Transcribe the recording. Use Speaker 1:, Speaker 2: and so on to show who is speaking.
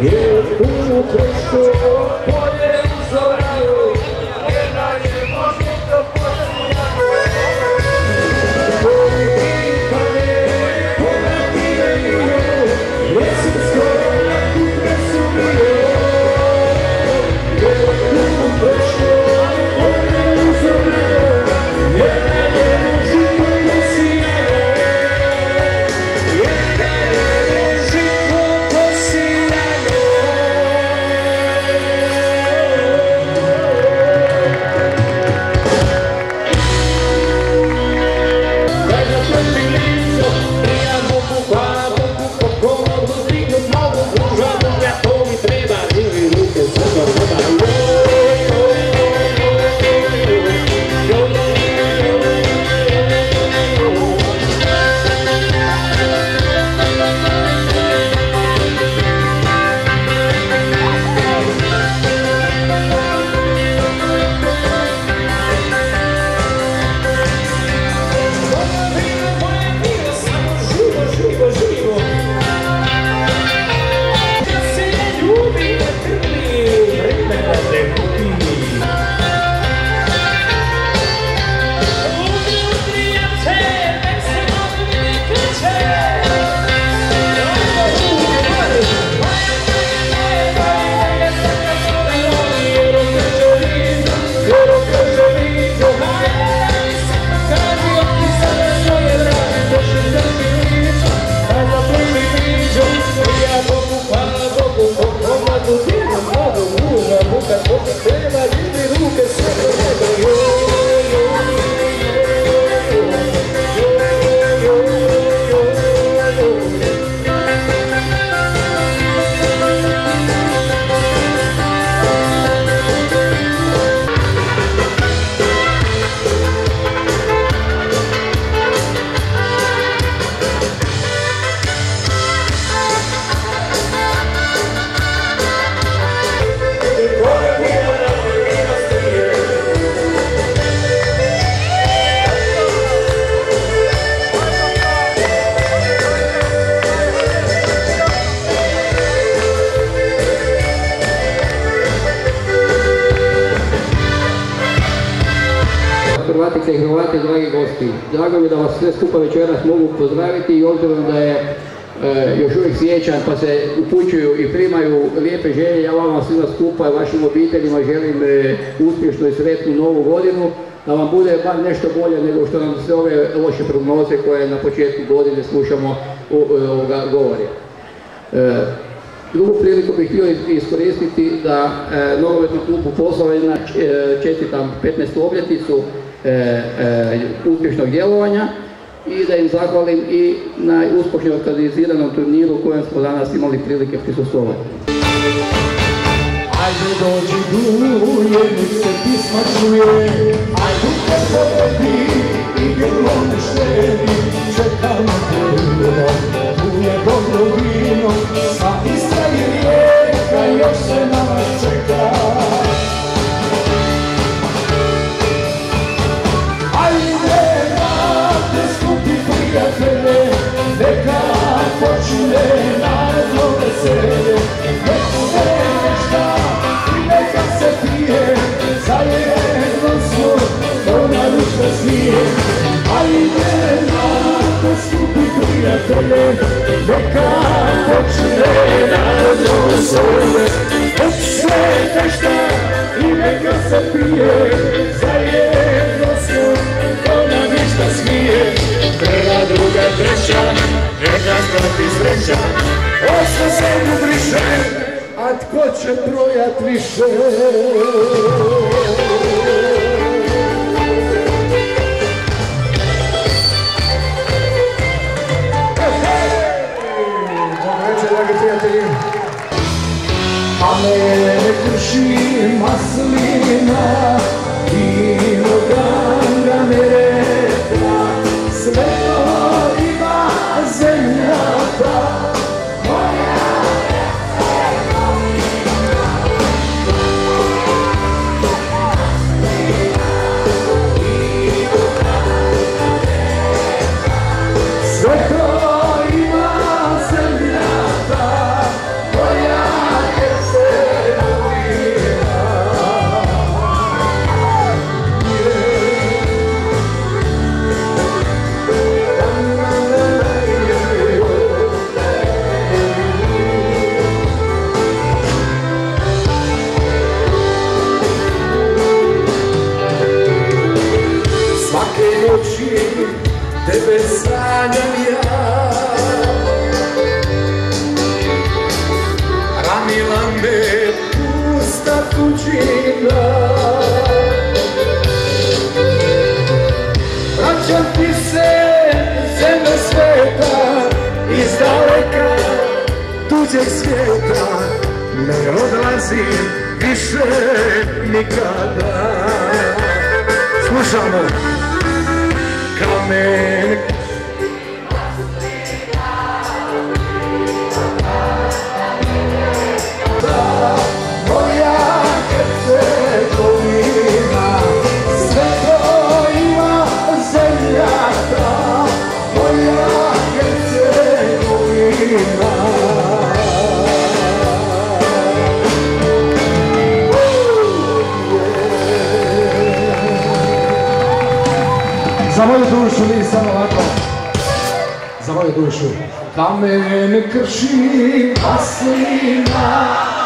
Speaker 1: Here's to the place Obrigado. Hrvatice i Hrvati, dragi gosti. Drago mi da vas sve skupa večeras mogu pozdraviti i obzirom da je e, još uvijek sjećan pa se upućuju i primaju lijepe želje. Ja vama svima skupa i vašim obiteljima želim e, uspješnu i sretnu novu godinu. Da vam bude bar nešto bolje nego što nam sve ove loše prognoze koje na početku godine slušamo u, e, govori. E, Drugu priliku bih htio iskoristiti da e, nogometnom klubu Poslovina e, čestitam 15. obljetnicu e, e, uspješnog djelovanja i da im zahvalim i na uspješno organiziranom turniru kojem smo danas imali prilike prisustovati.
Speaker 2: Ajde dođi prijatelje, neka počine narodno veselje, nek se nešta i neka se pije, zajedno smo to na ništa smije. Prva, druga, treća, neka prati sreća, osma se mu briše, a tko će brojat više? Tuđeg svijeta Ne odlazim više nikada. Slušamo Kamen Za moju dušu samo ovako. Za moju dušu. Kamen krši maslina